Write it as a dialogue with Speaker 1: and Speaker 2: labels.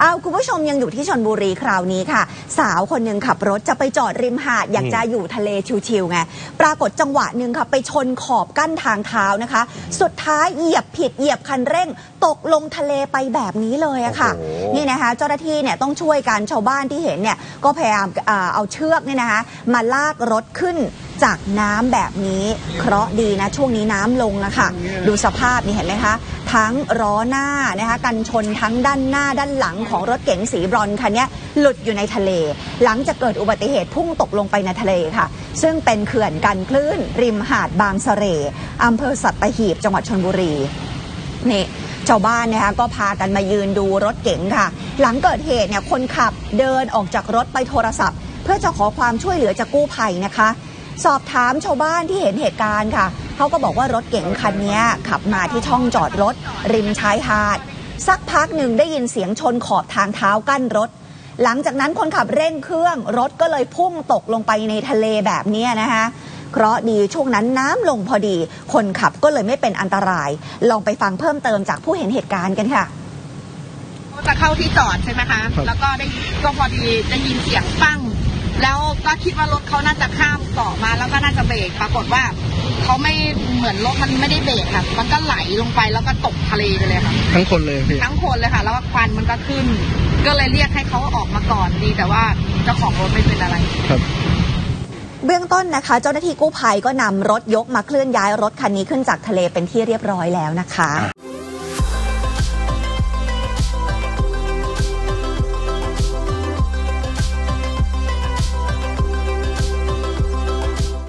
Speaker 1: เอาคุณผู้ชมยังอยู่ที่ชนบุรีคราวนี้ค่ะ สาวคนหนึ่งขับรถจะไปจอดริมหาดอยากจะอยู่ทะเลชิวๆไงปรากฏจังหวะหนึ่งค่ะ ไปชนขอบกั้นทางเท้านะคะ สุดท้ายเหยียบผิดเหยียบคันเร่ง ตกลงทะเลไปแบบนี้เลยอะค่ะ
Speaker 2: โอ้โห
Speaker 1: นี่นะคะเจ้าหน้าที่เนี่ยต้องช่วยกันชาวบ้านที่เห็นเนี่ยก็พยายามอ่าเอาเชือกเนี่ยนะคะมาลากรถขึ้น จากน้ำแบบนี้เคราะดีนะ ช่วงนี้น้ำลงนะคะดูสภาพนี่เห็นไหมคะ ทั้งล้อหน้านะคะกันชนทั้งด้านหน้าด้านหลังของรถเก๋งสีบรอนคันนี้หลุดอยู่ในทะเล หลังจากเกิดอุบัติเหตุพุ่งตกลงไปในทะเลค่ะ ซึ่งเป็นเขื่อนกันคลื่น ริมหาดบางสะเสร่อำเภอสัตหีบ จังหวัดชนบุรีนี่ชาวบ้านนะคะก็พากันมายืนดูรถเก๋งค่ะ หลังเกิดเหตุเนี่ยคนขับเดินออกจากรถไปโทรศัพท์ เพื่อจะขอความช่วยเหลือจากกู้ภัยนะคะ สอบถามชาวบ้านที่เห็นเหตุการณ์ค่ะ เขาก็บอกว่ารถเก๋งคันนี้ขับมาที่ช่องจอดรถ ริมชายหาด สักพักหนึ่งได้ยินเสียงชนขอบทางเท้ากั้นรถ หลังจากนั้นคนขับเร่งเครื่อง รถก็เลยพุ่งตกลงไปในทะเลแบบนี้นะคะเคราะห์ดีช่วงนั้นน้ำลงพอดี คนขับก็เลยไม่เป็นอันตราย ลองไปฟังเพิ่มเติมจากผู้เห็นเหตุการณ์กันค่ะ
Speaker 3: เขาจะเข้าที่จอดใช่ไหมคะ แล้วก็ได้ก็พอดีได้ยินเสียงปั้ง แล้วก็คิดว่ารถเขาน่าจะข้ามเกาะมาแล้วก็น่าจะเบรกปรากฏว่าเขาไม่เหมือนรถมันไม่ได้เบรกค่ะ มันก็ไหลลงไปแล้วก็ตกทะเลไปเลยค่ะ
Speaker 4: ทั้งคนเลยพี่
Speaker 3: ทั้งคนเลยค่ะ แล้วก็ควันมันก็ขึ้น ก็เลยเรียกให้เขาออกมาก่อนดี แต่ว่าเจ้าของรถไม่เป็นอะไร
Speaker 4: ครับ
Speaker 1: เบื้องต้นนะคะ เจ้าหน้าที่กู้ภัยก็นำรถยกมาเคลื่อนย้ายรถคันนี้ขึ้นจากทะเลเป็นที่เรียบร้อยแล้วนะคะ